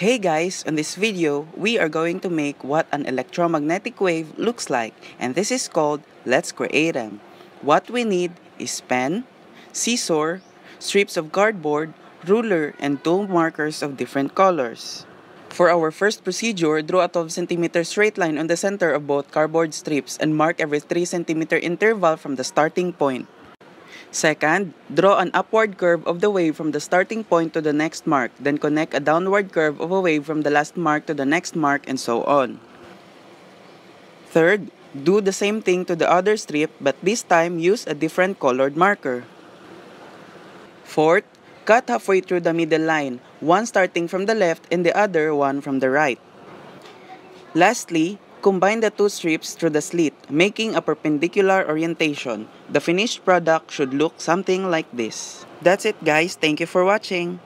Hey guys, in this video, we are going to make what an electromagnetic wave looks like and this is called Let's Create Them. What we need is pen, scissor, strips of cardboard, ruler, and two markers of different colors. For our first procedure, draw a 12 cm straight line on the center of both cardboard strips and mark every 3 cm interval from the starting point. Second, draw an upward curve of the wave from the starting point to the next mark, then connect a downward curve of a wave from the last mark to the next mark and so on. Third, do the same thing to the other strip but this time use a different colored marker. Fourth, cut halfway through the middle line, one starting from the left and the other one from the right. Lastly, Combine the two strips through the slit, making a perpendicular orientation. The finished product should look something like this. That's it guys, thank you for watching.